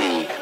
D.